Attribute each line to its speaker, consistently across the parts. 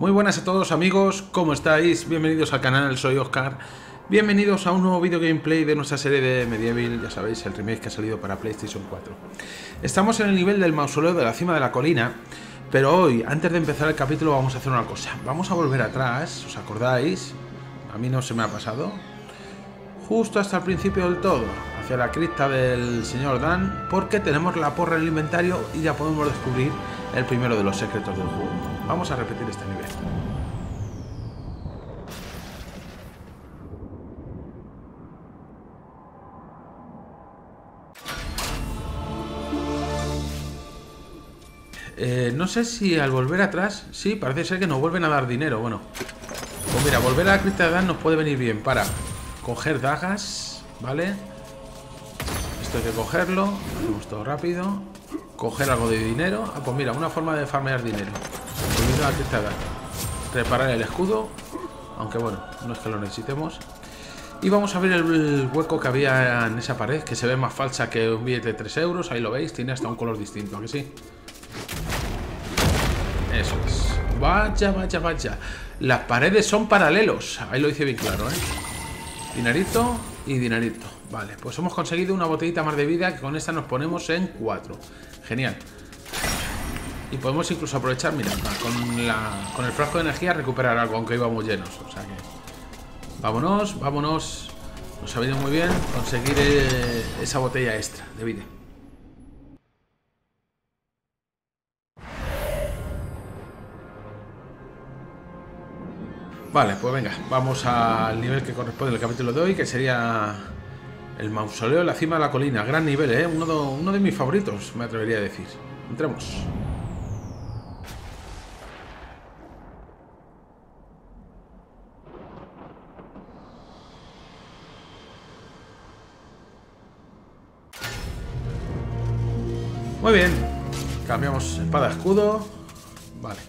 Speaker 1: Muy buenas a todos amigos, ¿cómo estáis? Bienvenidos al canal, soy Oscar. Bienvenidos a un nuevo video gameplay de nuestra serie de Medieval, ya sabéis, el remake que ha salido para PlayStation 4. Estamos en el nivel del mausoleo de la cima de la colina, pero hoy, antes de empezar el capítulo, vamos a hacer una cosa. Vamos a volver atrás, ¿os acordáis? A mí no se me ha pasado. Justo hasta el principio del todo, hacia la cripta del señor Dan, porque tenemos la porra en el inventario y ya podemos descubrir el primero de los secretos del juego. Vamos a repetir este nivel. Eh, no sé si al volver atrás, sí, parece ser que nos vuelven a dar dinero. Bueno, pues mira, volver a la cripta de Dan nos puede venir bien para coger dagas, ¿vale? Esto hay que cogerlo, hacemos todo rápido. Coger algo de dinero. Ah, pues mira, una forma de farmear dinero. Reparar el escudo, aunque bueno, no es que lo necesitemos. Y vamos a ver el hueco que había en esa pared, que se ve más falsa que un billete de 3 euros. Ahí lo veis, tiene hasta un color distinto, ¿a que sí? Eso es. Vaya, vaya, vaya. Las paredes son paralelos. Ahí lo hice bien claro, ¿eh? Dinarito y dinarito. Vale, pues hemos conseguido una botellita más de vida que con esta nos ponemos en 4. Genial. Y podemos incluso aprovechar, mira, con, la, con el frasco de energía recuperar algo, aunque íbamos llenos. O sea que... Vámonos, vámonos. Nos ha venido muy bien conseguir eh, esa botella extra de vida. Vale, pues venga, vamos al nivel que corresponde al capítulo de hoy, que sería el mausoleo en la cima de la colina. Gran nivel, ¿eh? Uno de, uno de mis favoritos, me atrevería a decir. Entremos. Muy bien. Cambiamos espada escudo. Vale.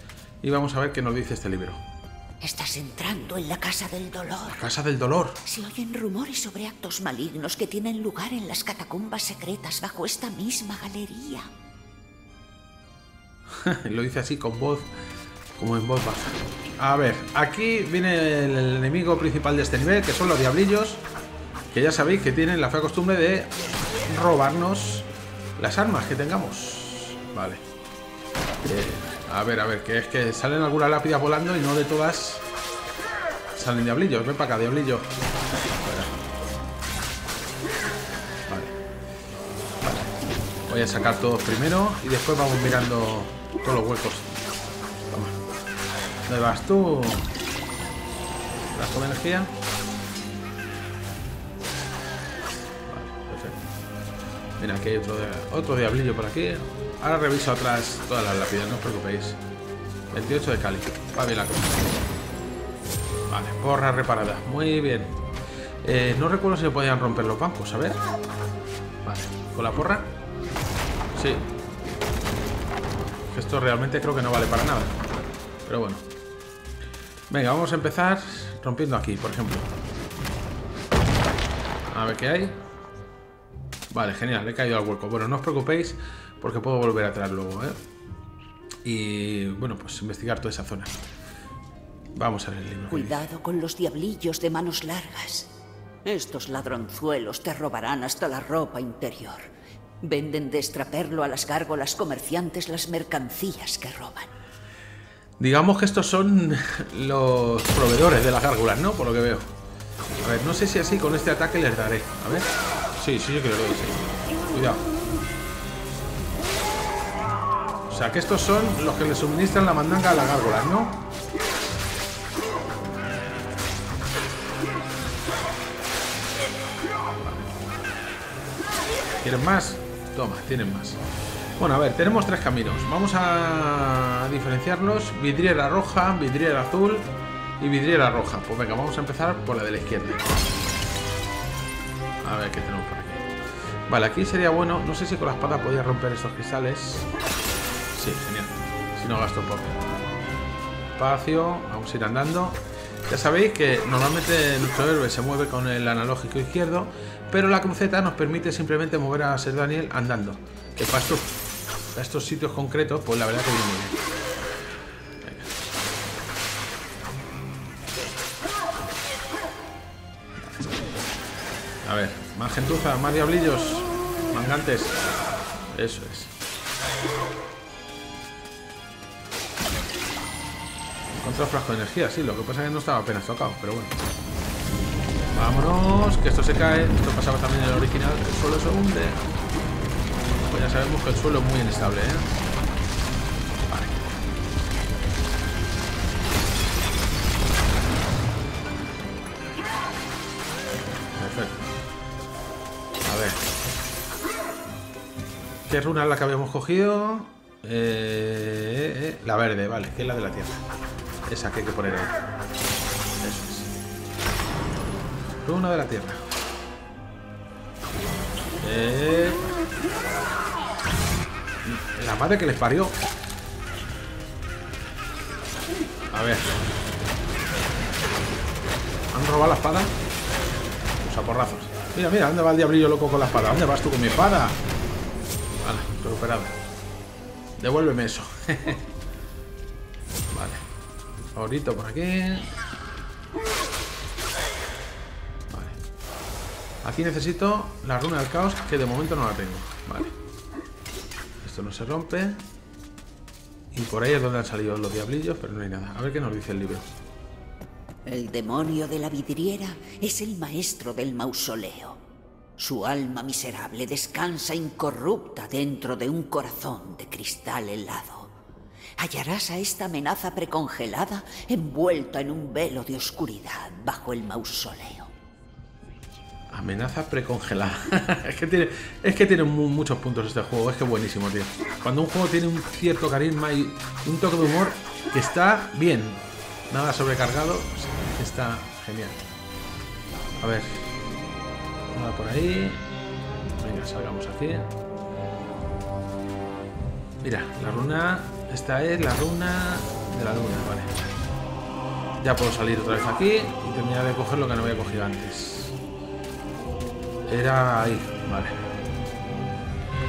Speaker 1: Y vamos a ver qué nos dice este libro.
Speaker 2: Estás entrando en la casa del dolor.
Speaker 1: La casa del dolor.
Speaker 2: Se oyen rumores sobre actos malignos que tienen lugar en las catacumbas secretas bajo esta misma galería.
Speaker 1: Lo dice así con voz, como en voz baja. A ver, aquí viene el enemigo principal de este nivel, que son los diablillos. Que ya sabéis que tienen la fea costumbre de robarnos las armas que tengamos. Vale. Eh, a ver, a ver, que es que salen algunas lápidas volando y no de todas salen diablillos. Ven para acá, diablillo. Vale. Vale. Voy a sacar todos primero y después vamos mirando todos los huecos. Toma. ¿Dónde vas tú? ¿Las de energía? Mira, aquí hay otro diablillo por aquí. Ahora reviso atrás todas las lápidas, no os preocupéis. 28 de Cali. Va bien la cosa. Vale, porra reparada. Muy bien. Eh, no recuerdo si se podían romper los bancos, a ver. Vale, con la porra. Sí. Esto realmente creo que no vale para nada. Pero bueno. Venga, vamos a empezar rompiendo aquí, por ejemplo. A ver qué hay. Vale, genial, he caído al hueco. Bueno, no os preocupéis porque puedo volver atrás luego, ¿eh? Y bueno, pues investigar toda esa zona. Vamos a ver el libro.
Speaker 2: Cuidado con los diablillos de manos largas. Estos ladronzuelos te robarán hasta la ropa interior. Venden de extraperlo a las gárgolas comerciantes las mercancías que roban.
Speaker 1: Digamos que estos son los proveedores de las gárgolas, ¿no? Por lo que veo. A ver, no sé si así con este ataque les daré. A ver. Sí, sí, yo creo que sí. Cuidado. O sea, que estos son los que le suministran la mandanga a la gárgola, ¿no? ¿Quieren más? Toma, tienen más. Bueno, a ver, tenemos tres caminos. Vamos a diferenciarlos. Vidriera roja, vidriera azul y vidriera roja. Pues venga, vamos a empezar por la de la izquierda. A ver, ¿qué tenemos por aquí? Vale, aquí sería bueno. No sé si con la espada podía romper esos cristales. Sí, genial. Si no gasto poco. Espacio. Vamos a ir andando. Ya sabéis que normalmente nuestro héroe se mueve con el analógico izquierdo, pero la cruceta nos permite simplemente mover a Ser Daniel andando. Que para estos, para estos sitios concretos, pues la verdad que viene muy bien. A ver. Más gentuza, más diablillos. Mangantes. Eso es. Contra frasco de energía, sí, lo que pasa es que no estaba apenas tocado, pero bueno. Vámonos, que esto se cae. Esto pasaba también en el original, que el suelo se hunde. Pues ya sabemos que el suelo es muy inestable, ¿eh? ¿Qué runa es la que habíamos cogido? Eh, eh, eh, la verde, vale, que es la de la tierra. Esa que hay que poner ahí. Eso es. Runa de la tierra. La madre que les parió. A ver. ¿Han robado la espada? O sea, porrazos. Mira, mira, ¿dónde va el diablillo loco con la espada? ¿Dónde vas tú con mi espada? Vale, recuperado. Devuélveme eso. vale. Favorito por aquí. Vale. Aquí necesito la runa del caos, que de momento no la tengo. Vale. Esto no se rompe. Y por ahí es donde han salido los diablillos, pero no hay nada. A ver qué nos dice el libro.
Speaker 2: El demonio de la vidriera es el maestro del mausoleo. Su alma miserable descansa incorrupta dentro de un corazón de cristal helado. Hallarás a esta amenaza precongelada envuelta en un velo de oscuridad bajo el mausoleo.
Speaker 1: Amenaza precongelada. es que tiene, es que tiene mu- muchos puntos este juego. Es que buenísimo, tío. Cuando un juego tiene un cierto carisma y un toque de humor que está bien. Nada sobrecargado. Está genial. A ver. Por ahí. Venga, salgamos aquí. Mira, la runa. Esta es la runa de la luna, vale. Ya puedo salir otra vez aquí y terminar de coger lo que no había cogido antes. Era ahí, vale.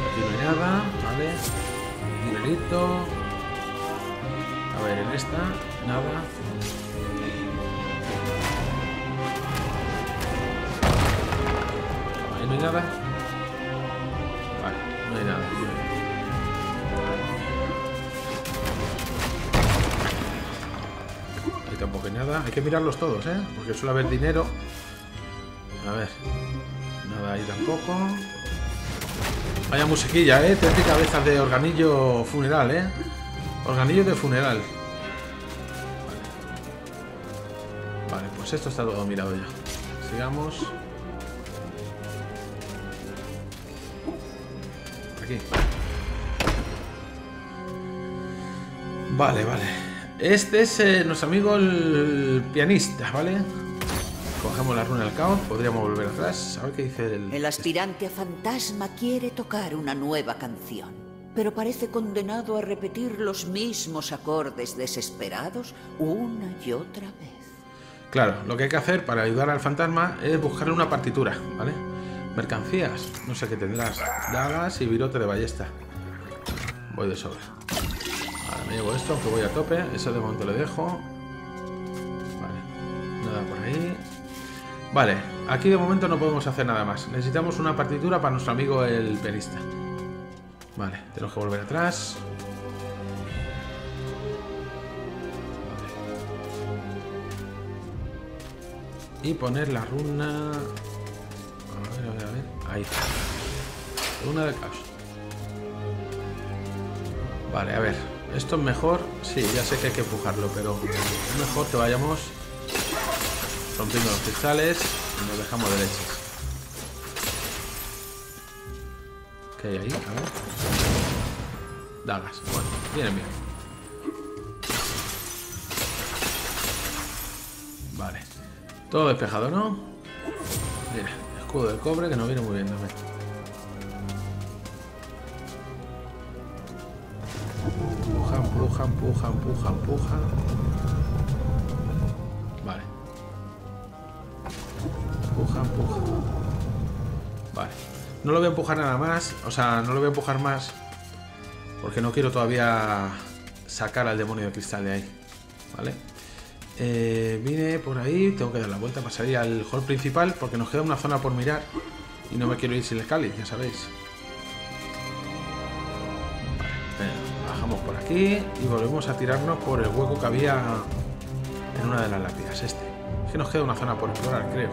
Speaker 1: Aquí no hay nada, vale. Dinerito. A ver, en esta, nada. No hay nada. Vale, no hay nada. Ahí tampoco hay nada. Hay que mirarlos todos, ¿eh? Porque suele haber dinero. A ver. Nada ahí tampoco. Vaya musiquilla, ¿eh? 13 cabezas de organillo funeral, ¿eh? Organillo de funeral. Vale. Vale, pues esto está todo mirado ya. Sigamos. Vale, vale. Este es eh, nuestro amigo el pianista, ¿vale? Cogemos la runa del caos, podríamos volver atrás. A ver qué dice el...
Speaker 2: El aspirante a fantasma quiere tocar una nueva canción, pero parece condenado a repetir los mismos acordes desesperados una y otra vez.
Speaker 1: Claro, lo que hay que hacer para ayudar al fantasma es buscarle una partitura, ¿vale? Mercancías, no sé qué tendrás. Dagas y virote de ballesta. Voy de sobra. Me llevo esto, aunque voy a tope. Eso de momento le dejo. Vale, nada por ahí. Vale, aquí de momento no podemos hacer nada más. Necesitamos una partitura para nuestro amigo el pianista. Vale, tenemos que volver atrás. Y poner la runa... A ver, a ver, a ver. Ahí. Runa del caos. Vale, a ver. Esto es mejor. Sí, ya sé que hay que empujarlo, pero es mejor que vayamos rompiendo los cristales y nos dejamos derechos. ¿Qué hay ahí? A ver. Dagas. Bueno, vienen bien. Vale. Todo despejado, ¿no? Mira, escudo de cobre que nos viene muy bien también. Empuja, empuja, empuja, empuja. Vale. Empuja, empuja. Vale. No lo voy a empujar nada más. O sea, no lo voy a empujar más. Porque no quiero todavía sacar al demonio de cristal de ahí. ¿Vale? Eh, vine por ahí, tengo que dar la vuelta, pasaría al hall principal porque nos queda una zona por mirar Y no me quiero ir sin el cáliz, ya sabéis. Aquí y volvemos a tirarnos por el hueco que había en una de las lápidas, este. Es que nos queda una zona por explorar, creo.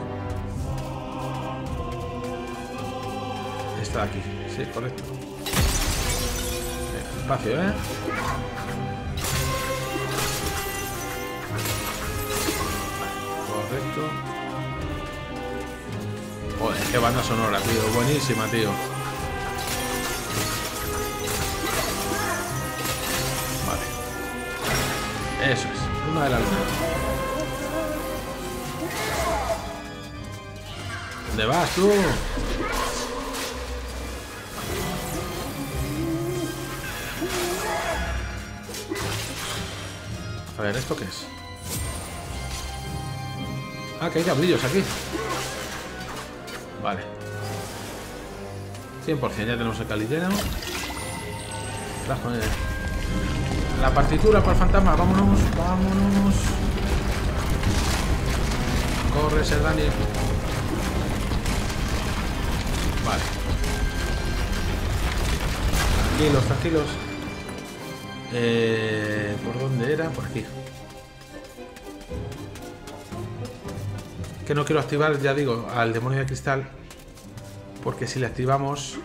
Speaker 1: Esta de aquí, sí, correcto. Espacio, ¿eh? Correcto. Joder, qué banda sonora, tío. Buenísima, tío. De las ¿Dónde vas tú? A ver, ¿esto qué es? Ah, que hay diablillos aquí. Vale. 100%, ya tenemos el calidero. La partitura para el fantasma, vámonos, vámonos. Corre, ser Daniel. Vale. Tranquilos, tranquilos. Eh, ¿Por dónde era? Por aquí. Que no quiero activar, ya digo, al demonio de cristal. Porque si le activamos,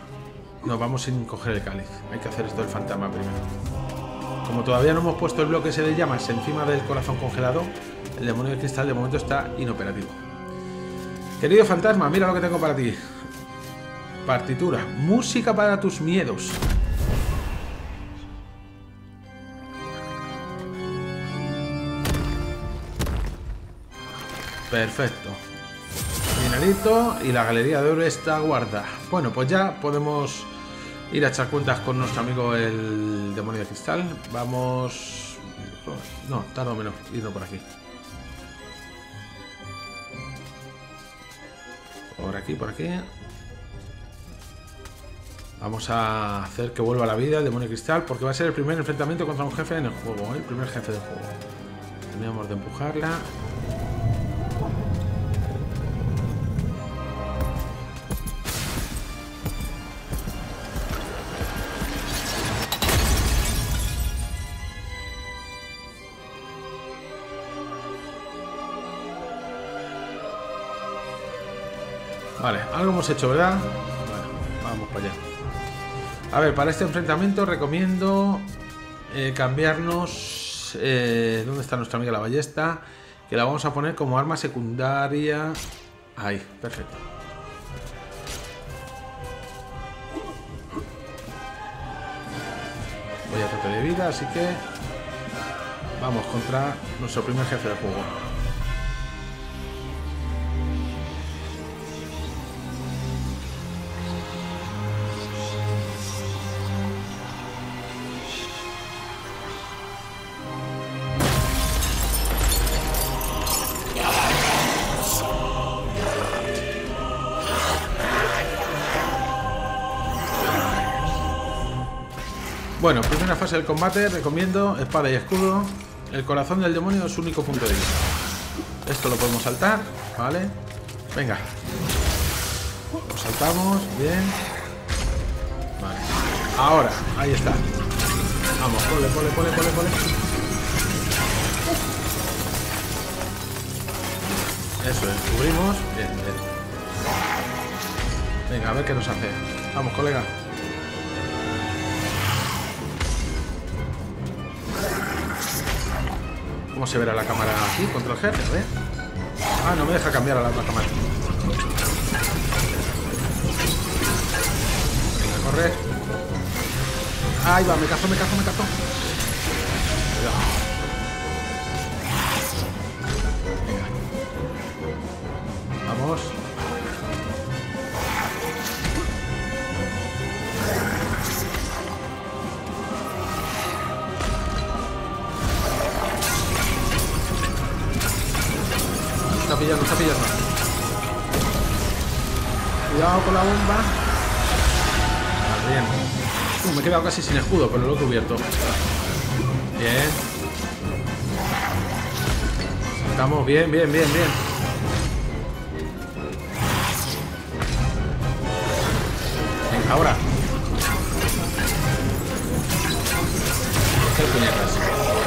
Speaker 1: nos vamos sin coger el cáliz. Hay que hacer esto del fantasma primero. Como todavía no hemos puesto el bloque ese de llamas encima del corazón congelado, el demonio de cristal de momento está inoperativo. Querido fantasma, mira lo que tengo para ti. Partitura. Música para tus miedos. Perfecto. Dinerito y la galería de oro está guarda. Bueno, pues ya podemos ir a echar cuentas con nuestro amigo el demonio de cristal. Vamos... No, tardo menos, irnos por aquí. Por aquí, por aquí. Vamos a hacer que vuelva la vida el demonio de cristal porque va a ser el primer enfrentamiento contra un jefe en el juego, ¿eh? el primer jefe del juego. Teníamos de empujarla. Algo hemos hecho, ¿verdad? vamos para allá. A ver, para este enfrentamiento recomiendo eh, cambiarnos... Eh, ¿Dónde está nuestra amiga la ballesta? Que la vamos a poner como arma secundaria... Ahí, perfecto. Voy a tope de vida, así que... Vamos contra nuestro primer jefe de juego. Bueno, primera fase del combate, recomiendo espada y escudo. El corazón del demonio es su único punto de vista. Esto lo podemos saltar, ¿vale? Venga. Lo saltamos, bien. Vale. Ahora, ahí está. Vamos, pole, pole, pole, pole, pole. Eso es, cubrimos. Bien, bien. Venga, a ver qué nos hace. Vamos, colega. ¿Cómo se verá la cámara aquí contra el jefe? A ver. Ah, no me deja cambiar a la otra cámara. Venga, corre. Ahí va, me cazo, me cazo, me cazo. Me he quedado casi sin escudo, pero lo he cubierto. Bien. Estamos bien, bien, bien, bien. Ahora. ¿Qué puñetas?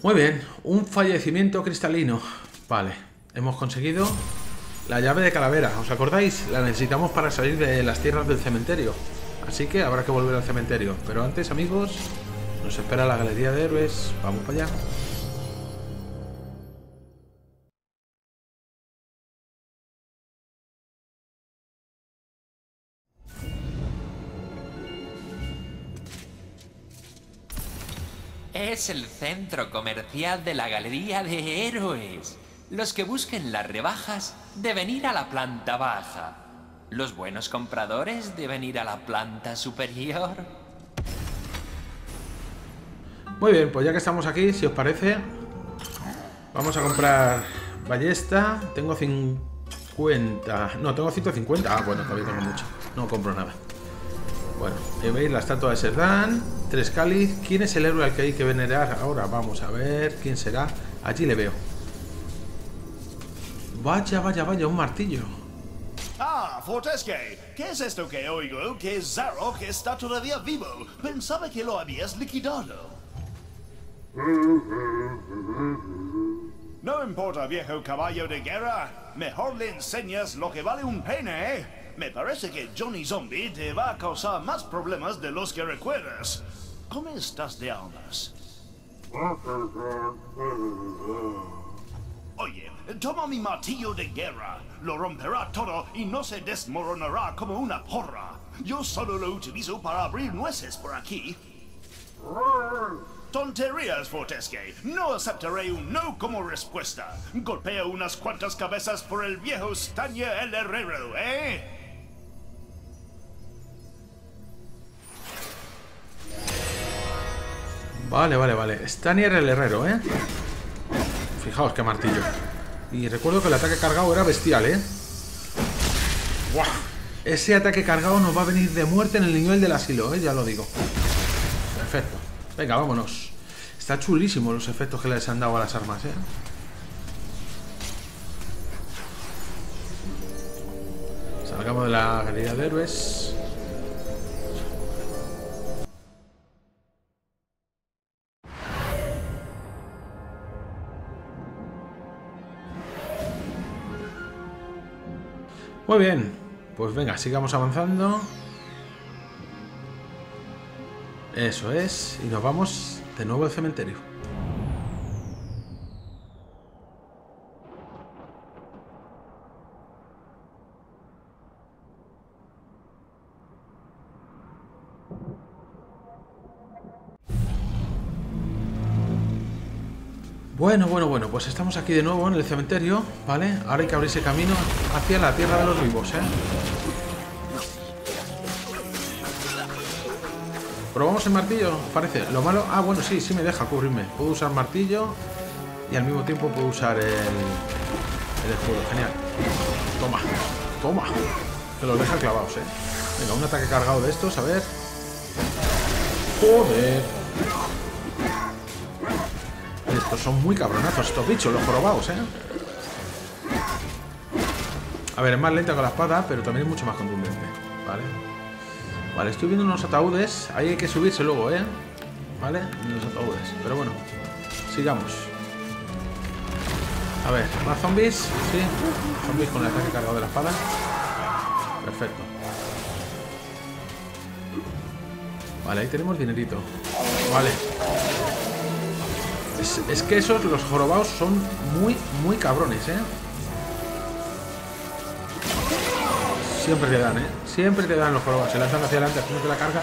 Speaker 1: Muy bien, un fallecimiento cristalino. Vale, hemos conseguido la llave de calavera. ¿Os acordáis? La necesitamos para salir de las tierras del cementerio. Así que habrá que volver al cementerio. Pero antes, amigos, nos espera la galería de héroes. Vamos para allá.
Speaker 3: Es el centro comercial de la Galería de Héroes. Los que busquen las rebajas deben ir a la planta baja. Los buenos compradores deben ir a la planta superior.
Speaker 1: Muy bien, pues ya que estamos aquí, si os parece, vamos a comprar ballesta. Tengo 50... No, tengo 150. Ah, bueno, todavía tengo mucho. No compro nada. Bueno, ahí veis la estatua de Serdán, tres cáliz. ¿Quién es el héroe al que hay que venerar ahora? Vamos a ver quién será. Allí le veo. Vaya, vaya, vaya, un martillo.
Speaker 4: Ah, Fortesque, ¿qué es esto que oigo? Que Zarok está todavía vivo. Pensaba que lo habías liquidado. No importa, viejo caballo de guerra. Mejor le enseñas lo que vale un pene, ¿eh? Me parece que Johnny Zombie te va a causar más problemas de los que recuerdas. ¿Cómo estás de almas? Oye, toma mi martillo de guerra. Lo romperá todo y no se desmoronará como una porra. Yo solo lo utilizo para abrir nueces por aquí. Tonterías, Fortesque. No aceptaré un no como respuesta. Golpeo unas cuantas cabezas por el viejo Stanya el herrero, ¿eh?
Speaker 1: Vale, vale, vale. Stanier el herrero, ¿eh? Fijaos qué martillo. Y recuerdo que el ataque cargado era bestial, ¿eh? ¡Buah! Ese ataque cargado nos va a venir de muerte en el nivel del asilo, ¿eh? Ya lo digo. Perfecto. Venga, vámonos. Está chulísimo los efectos que les han dado a las armas, ¿eh? Salgamos de la galería de héroes. Muy bien, pues venga, sigamos avanzando. Eso es, y nos vamos de nuevo al cementerio. Bueno, bueno, pues estamos aquí de nuevo en el cementerio, ¿vale? Ahora hay que abrirse camino hacia la tierra de los vivos, ¿eh? ¿Probamos el martillo? Parece. Lo malo... Ah, bueno, sí, sí me deja cubrirme. Puedo usar martillo y al mismo tiempo puedo usar el, el escudo. Genial. Toma, toma. Que los deja clavados, ¿eh? Venga, un ataque cargado de estos, a ver. Joder. Estos son muy cabronazos, estos bichos, los jorobados, ¿eh? A ver, es más lenta con la espada, pero también es mucho más contundente, ¿vale? Vale, estoy viendo unos ataúdes. Ahí hay que subirse luego, ¿eh? ¿Vale? Los ataúdes. Pero bueno, sigamos. A ver, ¿más zombies? Sí. Zombies con el ataque cargado de la espada. Perfecto. Vale, ahí tenemos dinerito. Vale. Es, que esos, los jorobados, son muy, muy cabrones, ¿eh? Siempre te dan, ¿eh? Siempre te dan los jorobados. Se lanzan hacia adelante haciendo la carga.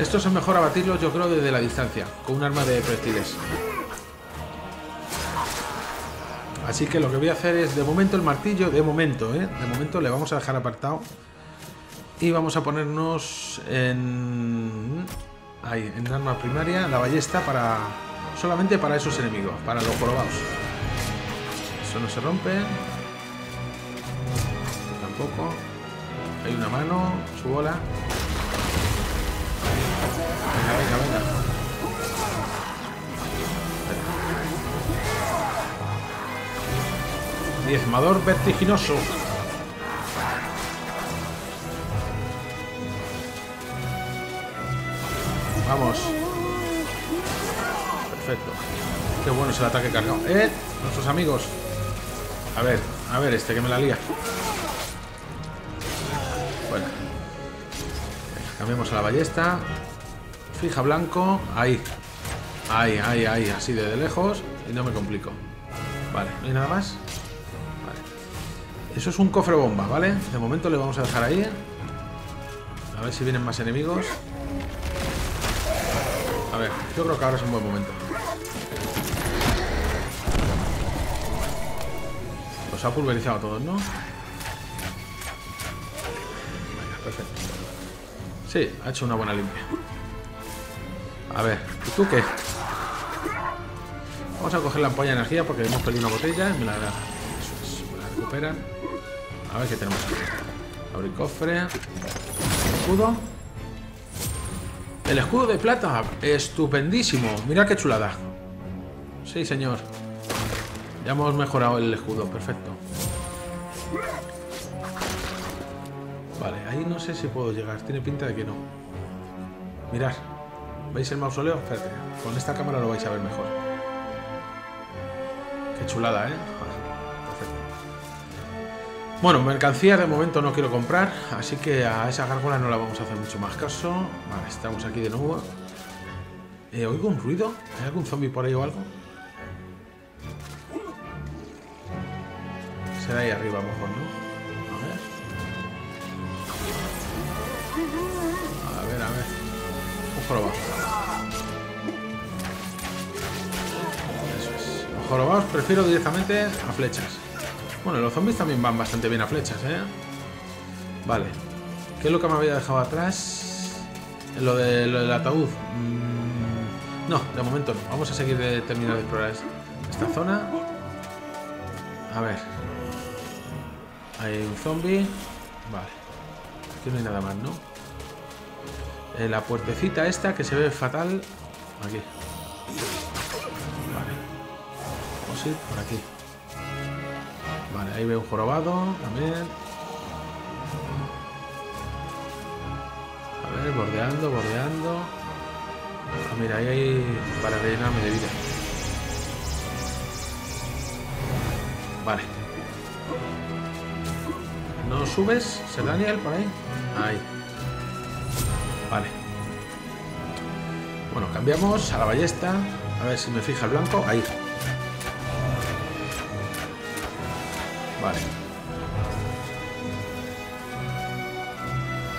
Speaker 1: Estos es mejor abatirlos, yo creo, desde la distancia. Con un arma de proyectiles. Así que lo que voy a hacer es, de momento, el martillo. De momento, ¿eh? De momento le vamos a dejar apartado. Y vamos a ponernos en... Ahí, en arma primaria, la ballesta para Solamente para esos enemigos, para los probados. Eso no se rompe. Tampoco. Hay una mano, su bola. Venga, venga. venga. Diezmador vertiginoso. Vamos. Perfecto. Qué bueno es el ataque cargado. ¡Eh! Nuestros amigos. A ver, a ver, este que me la lía. Bueno. Cambiamos a la ballesta. Fija blanco. Ahí. Ahí, ahí, ahí. Así de, de lejos. Y no me complico. Vale, ¿no hay nada más? Vale. Eso es un cofre bomba, ¿vale? De momento le vamos a dejar ahí. A ver si vienen más enemigos. A ver, yo creo que ahora es un buen momento. Los ha pulverizado a todos, ¿no? Perfecto. Sí, ha hecho una buena limpia. A ver, ¿y tú qué? Vamos a coger la ampolla de energía porque hemos perdido una botella. Me la, eso es, me la recuperan. A ver qué tenemos aquí. Abrir cofre. Escudo. El escudo de plata. Estupendísimo. Mira qué chulada. Sí, señor. Ya hemos mejorado el escudo. Perfecto. No sé si puedo llegar. Tiene pinta de que no. Mirad. ¿Veis el mausoleo? Espérate. Con esta cámara lo vais a ver mejor. Qué chulada, ¿eh? Bueno, mercancía de momento no quiero comprar, así que a esa gárgola no la vamos a hacer mucho más caso. Vale, estamos aquí de nuevo. Eh, ¿Oigo un ruido? ¿Hay algún zombie por ahí o algo? Será ahí arriba, a mejor, ¿no? Un jorobado. Eso es. Jorobados prefiero directamente a flechas. Bueno, los zombies también van bastante bien a flechas, ¿eh? Vale. ¿Qué es lo que me había dejado atrás? Lo, de, lo del ataúd. Mm, no, de momento no. Vamos a seguir de de explorar esta zona. A ver. Hay un zombie. Vale. Aquí no hay nada más, ¿no? Eh, la puertecita esta que se ve fatal. Aquí. Vale. Vamos a por aquí. Vale, ahí veo un jorobado también. A ver, bordeando, bordeando. Ah, mira, ahí hay para rellenarme de vida. Vale. ¿No subes, Sir Daniel, por ahí? Ahí. Vale. Bueno, cambiamos a la ballesta. A ver si me fija el blanco. Ahí. Vale.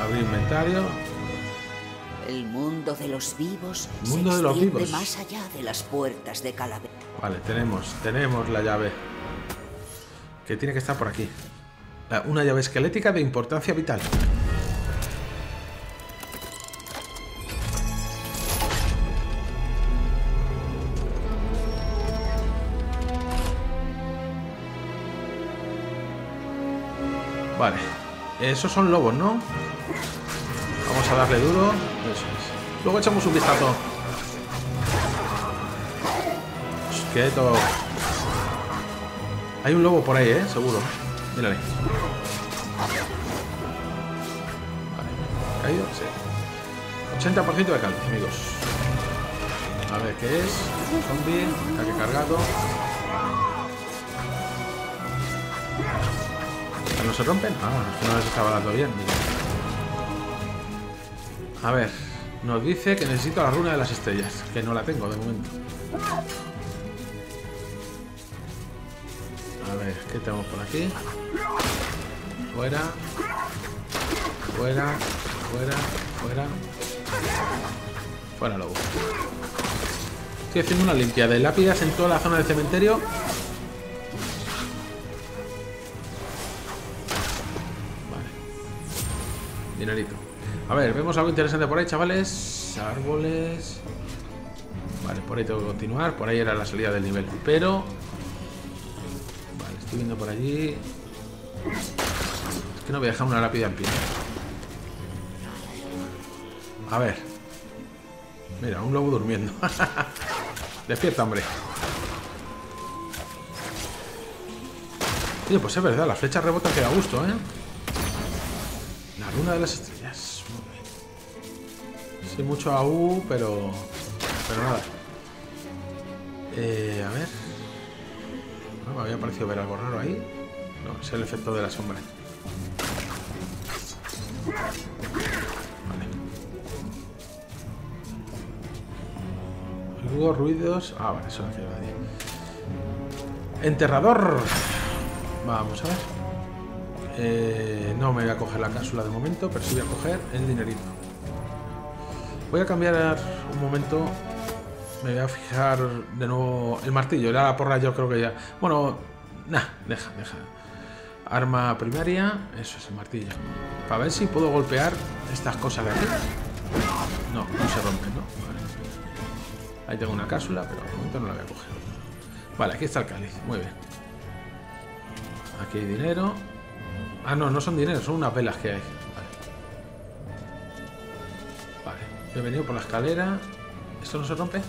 Speaker 1: Abrir inventario.
Speaker 2: El mundo de los vivos
Speaker 1: El mundo
Speaker 2: se
Speaker 1: de los vivos.
Speaker 2: más allá de las puertas de Calavera.
Speaker 1: Vale, tenemos, tenemos la llave. Que tiene que estar por aquí. La- una llave esquelética de importancia vital. Vale. Esos son lobos, ¿no? Vamos a darle duro. Eso es. Luego echamos un vistazo. Quieto. Hay un lobo por ahí, ¿eh? Seguro. Mírale. Vale. ¿Caído? Sí. 80% de calcio, amigos. A ver, ¿qué es? Zombie. Ataque cargado. Se rompen? Ah, no les estaba dando bien. A ver. Nos dice que necesito la runa de las estrellas. Que no la tengo de momento. A ver, ¿qué tenemos por aquí? Fuera. Fuera. Fuera. Fuera. Fuera lobo. Estoy haciendo una limpia de lápidas en toda la zona del cementerio. A ver, vemos algo interesante por ahí, chavales. Árboles. Vale, por ahí tengo que continuar. Por ahí era la salida del nivel. Pero Vale, estoy viendo por allí. Es que no voy a dejar una lápida en pie. A ver. Mira, un lobo durmiendo. Despierta, hombre. Oye, pues es verdad, las flechas rebotan que da gusto, ¿eh? La runa de las. Sí, mucho AU, pero... Pero nada. Eh, a ver. Me había parecido ver algo raro ahí. No, es el efecto de la sombra. Vale. Hubo ruidos. Ah, vale, eso no quiere nadie. Enterrador. Vamos a ver. Eh, no me voy a coger la cápsula de momento, pero sí voy a coger el dinerito. Voy a cambiar un momento. Me voy a fijar de nuevo el martillo. La porra, yo creo que ya. Bueno, nah, deja, deja. Arma primaria, eso es el martillo. Para ver si puedo golpear estas cosas de aquí. No, no se rompen, ¿no? Vale. Ahí tengo una cápsula, pero de momento no la voy a coger. Vale, aquí está el cáliz. Muy bien. Aquí hay dinero. Ah, no, no son dinero, son unas velas que hay. Vale. Vale. He venido por la escalera. ¿Esto no se rompe?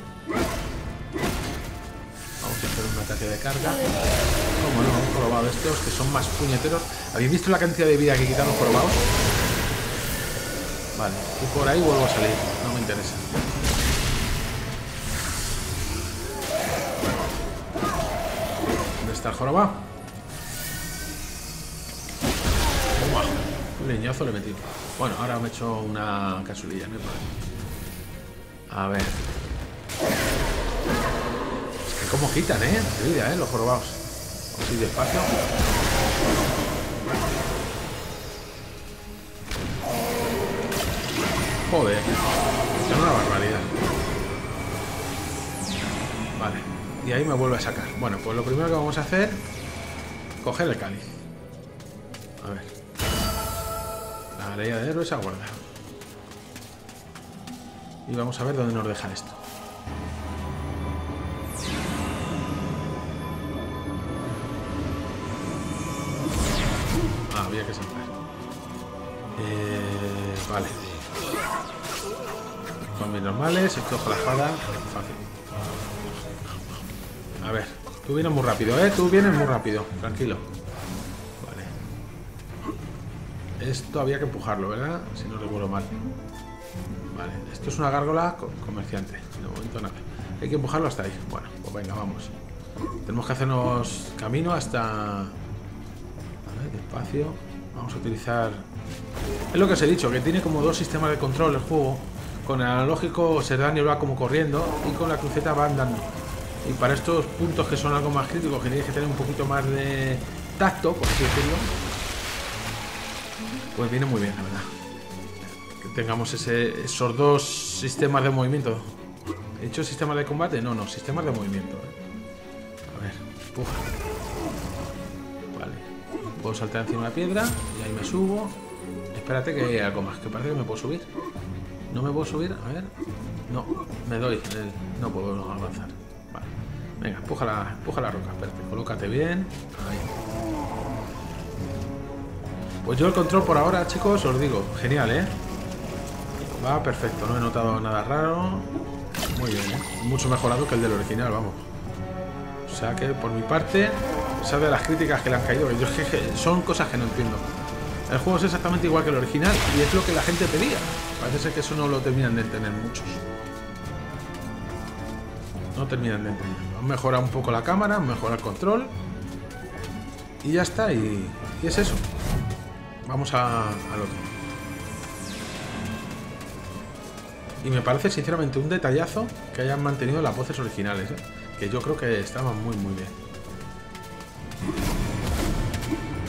Speaker 1: Vamos a hacer un ataque de carga. Como no, un jorobado estos que son más puñeteros. ¿Habéis visto la cantidad de vida que quitan los jorobados? Vale, y por ahí vuelvo a salir. No me interesa. ¿Dónde está el jorobado? Un leñazo le he metido. Bueno, ahora me he hecho una casulilla, no hay problema. A ver. Es que cómo quitan, ¿eh? Vida, ¿eh? Los jorobados. Así despacio. Joder. Es una barbaridad. Vale. Y ahí me vuelve a sacar. Bueno, pues lo primero que vamos a hacer... Coger el cáliz. A ver. La galería de héroes aguarda. Y vamos a ver dónde nos deja esto. Ah, había que saltar. Eh, vale. Con mis normales, cojo la espada. Fácil. A ver, tú vienes muy rápido, ¿eh? Tú vienes muy rápido, tranquilo. Esto había que empujarlo, ¿verdad? Si no recuerdo mal. Vale, esto es una gárgola co- comerciante. De momento nada. Hay que empujarlo hasta ahí. Bueno, pues venga, vamos. Tenemos que hacernos camino hasta... A despacio. Vamos a utilizar... Es lo que os he dicho, que tiene como dos sistemas de control el juego. Con el analógico Serdani va como corriendo y con la cruceta va andando. Y para estos puntos que son algo más críticos, que tienes que tener un poquito más de tacto, por así decirlo, pues viene muy bien, la verdad. Tengamos esos dos sistemas de movimiento. ¿He dicho sistemas de combate? No, no, sistemas de movimiento. ¿eh? A ver, empuja. Vale. Puedo saltar encima de la piedra y ahí me subo. Espérate que hay algo más, que parece que me puedo subir. ¿No me puedo subir? A ver. No, me doy. el- No puedo avanzar. Vale. Venga, empuja la, empuja la roca. Espérate, colócate bien. Ahí. Pues yo el control por ahora, chicos, os digo, genial, ¿eh? Va perfecto, no he notado nada raro. Muy bien, ¿eh? Mucho mejorado que el del original, vamos. O sea que, por mi parte, de las críticas que le han caído, yo es que- son cosas que no entiendo. El juego es exactamente igual que el original y es lo que la gente pedía. Parece ser que eso no lo terminan de entender muchos. No terminan de entender. Han mejorado un poco la cámara, han el control. Y ya está, y, es eso. Vamos a- otro. Y me parece sinceramente un detallazo que hayan mantenido las voces originales, ¿eh? que yo creo que estaban muy muy bien.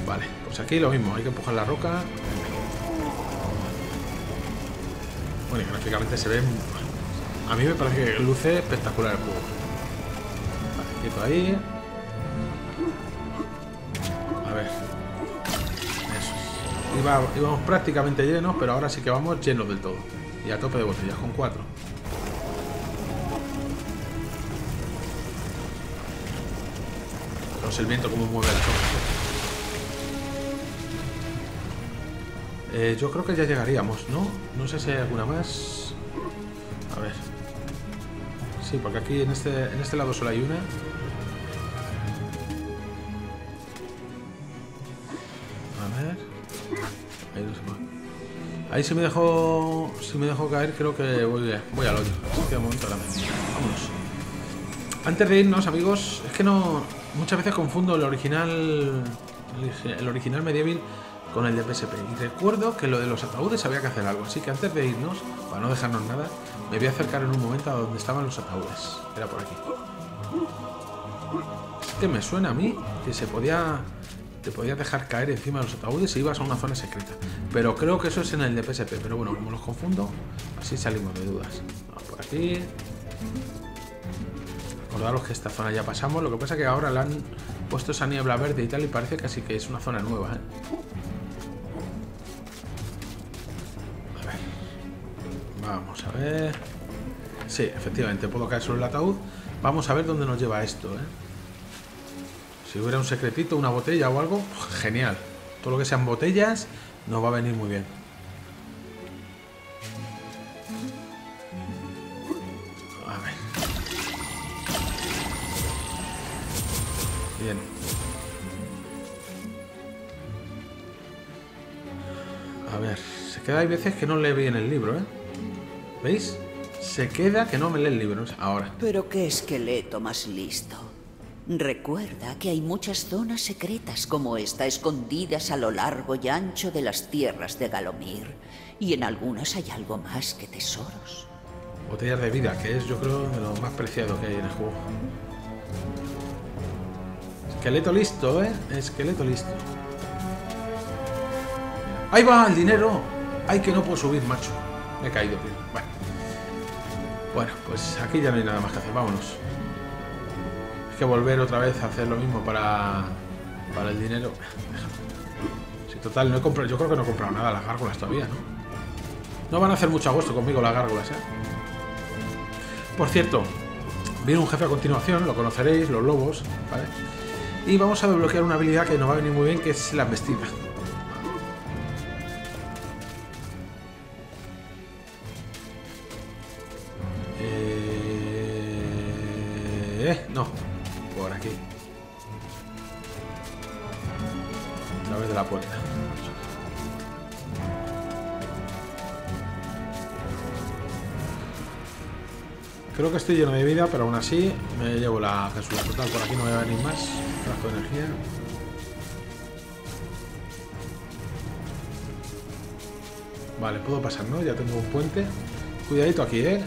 Speaker 1: Vale, pues aquí lo mismo, hay que empujar la roca. Bueno, y gráficamente se ve... A mí me parece que luce espectacular el juego. Vale, quieto ahí. A ver. Eso. Iba- íbamos prácticamente llenos, pero ahora sí que vamos llenos del todo. Y a tope de botellas, con cuatro. No sé el viento cómo mueve las hojas. Eh, yo creo que ya llegaríamos, ¿no? No sé si hay alguna más. A ver. Sí, porque aquí en este, en este lado solo hay una. Ahí si me dejo. Si me dejo caer, creo que voy, voy al hoyo. Que de momento. Vámonos. Antes de irnos, amigos, es que no. Muchas veces confundo el original. El original Medieval con el de PSP. Y recuerdo que lo de los ataúdes había que hacer algo. Así que antes de irnos, para no dejarnos nada, me voy a acercar en un momento a donde estaban los ataúdes. Era por aquí. Es que me suena a mí que se podía te podías dejar caer encima de los ataúdes y ibas a una zona secreta. Pero creo que eso es en el de PSP. Pero bueno, como los confundo, así salimos de dudas. Vamos por aquí. Recordaros que esta zona ya pasamos. Lo que pasa es que ahora le han puesto esa niebla verde y tal y parece casi que es una zona nueva. ¿eh? A ver. Vamos a ver. Sí, efectivamente, puedo caer sobre el ataúd. Vamos a ver dónde nos lleva esto, ¿eh? Si hubiera un secretito, una botella o algo, genial. Todo lo que sean botellas nos va a venir muy bien. A ver. Bien. A ver, se queda hay veces que no lee bien el libro, ¿eh? ¿Veis? Se queda que no me lee el libro. Ahora.
Speaker 2: Pero qué esqueleto más listo. Recuerda que hay muchas zonas secretas como esta escondidas a lo largo y ancho de las tierras de Galomir. Y en algunas hay algo más que tesoros.
Speaker 1: Botellas de vida, que es yo creo de lo más preciado que hay en el juego. Esqueleto listo, ¿eh? Esqueleto listo. ¡Ahí va el dinero! ¡Ay, que no puedo subir, macho! Me he caído, tío. Bueno. bueno, pues aquí ya no hay nada más que hacer. Vámonos que volver otra vez a hacer lo mismo para, para el dinero. Si total, no he comprado, yo creo que no he comprado nada las gárgolas todavía, ¿no? No van a hacer mucho agosto conmigo las gárgolas, ¿eh? Por cierto, viene un jefe a continuación, lo conoceréis, los lobos. Y vamos a desbloquear una habilidad que nos va a venir muy bien, que es la embestida. Lleno de vida, pero aún así me llevo la cápsula total. Por aquí no voy a venir más. Trazo de energía. Vale, puedo pasar, ¿no? Ya tengo un puente. Cuidadito aquí, ¿eh?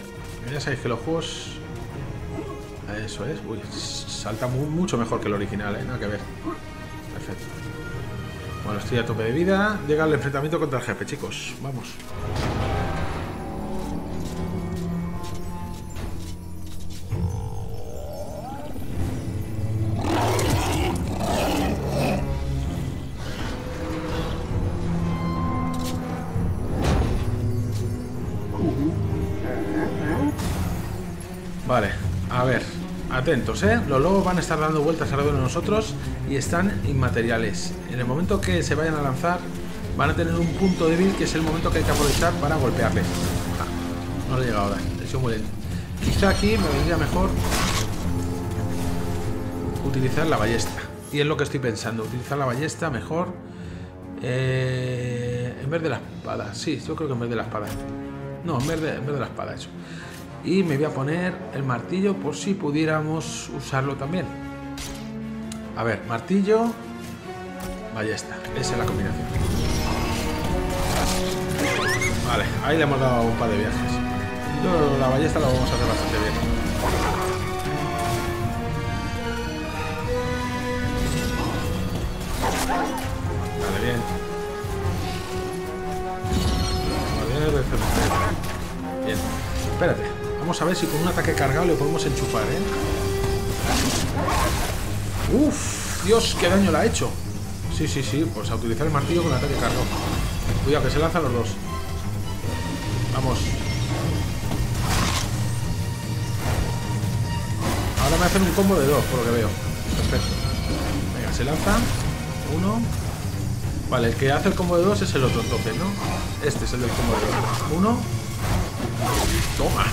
Speaker 1: Ya sabéis que los juegos... Eso es. Uy, salta mucho mejor que el original, ¿eh? Nada que ver. Perfecto. Bueno, estoy a tope de vida. Llega el enfrentamiento contra el jefe, chicos. Vamos. A ver, atentos, ¿eh? Los lobos van a estar dando vueltas alrededor de nosotros y están inmateriales. En el momento que se vayan a lanzar, van a tener un punto débil que es el momento que hay que aprovechar para golpearle. Ah, no le he llegado a dar, he sido muy lento. Quizá aquí me vendría mejor utilizar la ballesta. Y es lo que estoy pensando, utilizar la ballesta mejor eh, en vez de la espada. Sí, yo creo que en vez de la espada. No, en vez de, en vez de la espada, eso. Y me voy a poner el martillo por si pudiéramos usarlo también. A ver, martillo, ballesta. Esa es la combinación. Vale, ahí le hemos dado un par de viajes. La ballesta la vamos a hacer bastante bien. Vale, bien. Bien. Espérate. Vamos a ver si con un ataque cargado le podemos enchufar, ¿eh? Uf, Dios, qué daño le ha hecho. Sí, sí, sí, pues a utilizar el martillo con ataque cargado. Cuidado, que se lanzan los dos. Vamos. Ahora me hacen un combo de dos, por lo que veo. Perfecto. Venga, se lanza. Uno. Vale, el que hace el combo de dos es el otro entonces, ¿no? Este es el del combo de dos. Uno. Toma.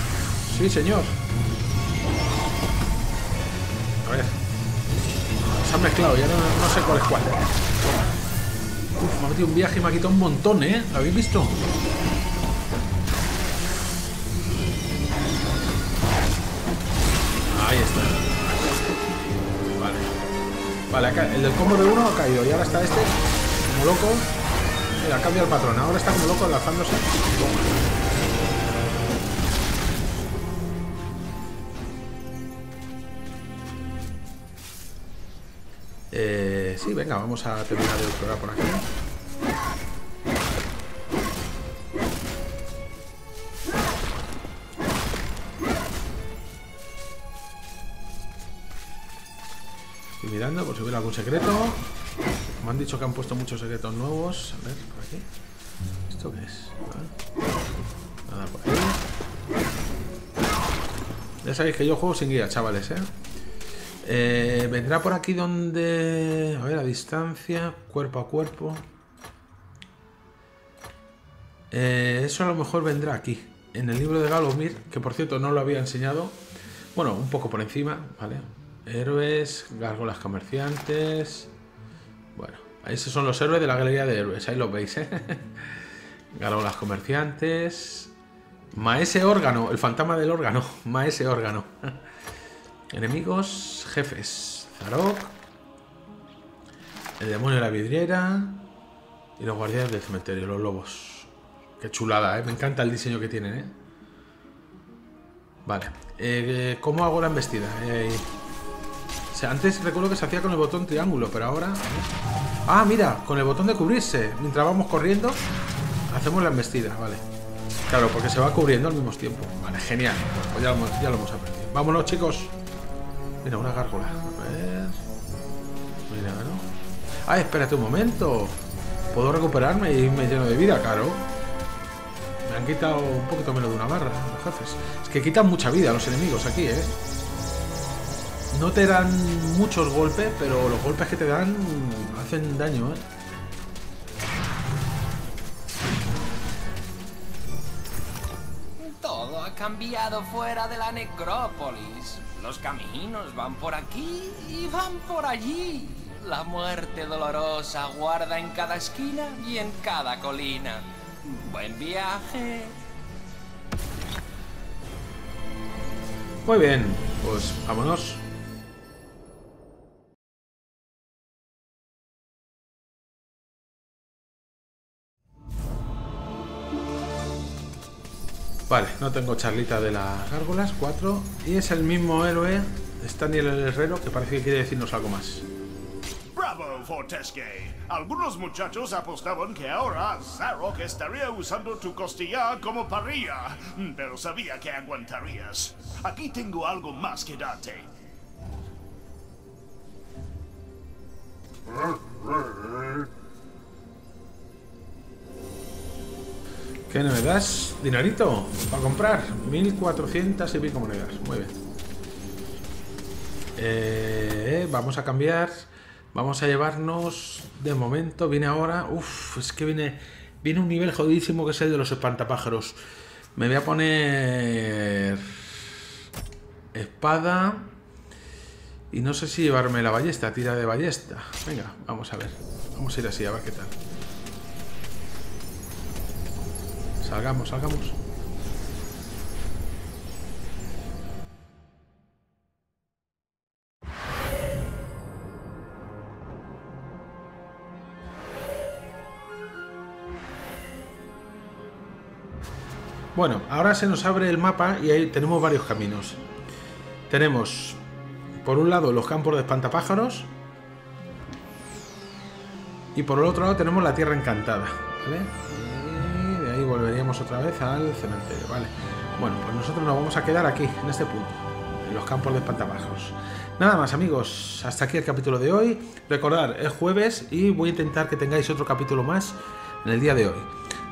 Speaker 1: Sí, señor. A ver. Se han mezclado, ya no, sé cuál es cuál. Uf, me ha metido un viaje y me ha quitado un montón, ¿eh? ¿Lo habéis visto? Ahí está. Vale. Vale, el del combo de uno ha caído y ahora está este como loco. Mira, cambia el patrón. Ahora está como loco lanzándose. Eh, sí, venga, vamos a terminar de explorar por aquí. Estoy mirando por si hubiera algún secreto. Me han dicho que han puesto muchos secretos nuevos. A ver, por aquí. ¿Esto qué es? Nada por ahí. Ya sabéis que yo juego sin guía, chavales, ¿eh? Eh, vendrá por aquí donde... A ver, a distancia, cuerpo a cuerpo. Eh, eso a lo mejor vendrá aquí, en el libro de Galomir, que por cierto no lo había enseñado. Bueno, un poco por encima, ¿vale? Héroes, gárgolas comerciantes. Bueno, esos son los héroes de la galería de héroes, ahí los veis, ¿eh? Gárgolas comerciantes. Maese órgano, el fantasma del órgano. Maese órgano. Enemigos, jefes. Zarok. El demonio de la vidriera. Y los guardianes del cementerio, los lobos. Qué chulada, ¿eh? Me encanta el diseño que tienen, ¿eh? Vale. Eh, ¿Cómo hago la embestida? Eh, antes recuerdo que se hacía con el botón triángulo, pero ahora... Ah, mira, con el botón de cubrirse. Mientras vamos corriendo, hacemos la embestida, vale. Claro, porque se va cubriendo al mismo tiempo. Vale, genial. Pues ya lo hemos aprendido. Vámonos, chicos. Mira, una gárgola. A ver. Mira, ¿no? Ah, espérate un momento. Puedo recuperarme y irme lleno de vida, claro. Me han quitado un poquito menos de una barra los jefes. Es que quitan mucha vida a los enemigos aquí, ¿eh? No te dan muchos golpes, pero los golpes que te dan hacen daño, ¿eh?
Speaker 3: Cambiado fuera de la necrópolis. Los caminos van por aquí y van por allí. La muerte dolorosa guarda en cada esquina y en cada colina. Buen viaje.
Speaker 1: Muy bien, pues vámonos. Vale, no tengo charlita de las gárgolas, 4. Y es el mismo héroe, Staniel el Herrero, que parece que quiere decirnos algo más.
Speaker 4: Bravo, Fortesque. Algunos muchachos apostaban que ahora Zarok estaría usando tu costilla como parrilla, pero sabía que aguantarías. Aquí tengo algo más que darte.
Speaker 1: ¿Qué me das? ¿Dinarito? Para comprar. 1400 y pico monedas. Muy bien. Eh, vamos a cambiar. Vamos a llevarnos. De momento, viene ahora. Uf, es que viene. Viene un nivel jodidísimo que es el de los espantapájaros. Me voy a poner. Espada. Y no sé si llevarme la ballesta, tira de ballesta. Venga, vamos a ver. Vamos a ir así, a ver qué tal. Salgamos, salgamos. Bueno, ahora se nos abre el mapa y ahí tenemos varios caminos. Tenemos, por un lado, los campos de espantapájaros. Y por el otro lado tenemos la Tierra Encantada. ¿Vale? Volveríamos otra vez al cementerio. ¿Vale? Bueno, pues nosotros nos vamos a quedar aquí, en este punto. En los campos de espantapájaros. Nada más amigos, hasta aquí el capítulo de hoy. Recordad, es jueves y voy a intentar que tengáis otro capítulo más en el día de hoy.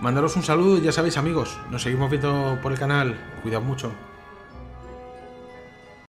Speaker 1: Mandaros un saludo y ya sabéis amigos, nos seguimos viendo por el canal. Cuidad mucho.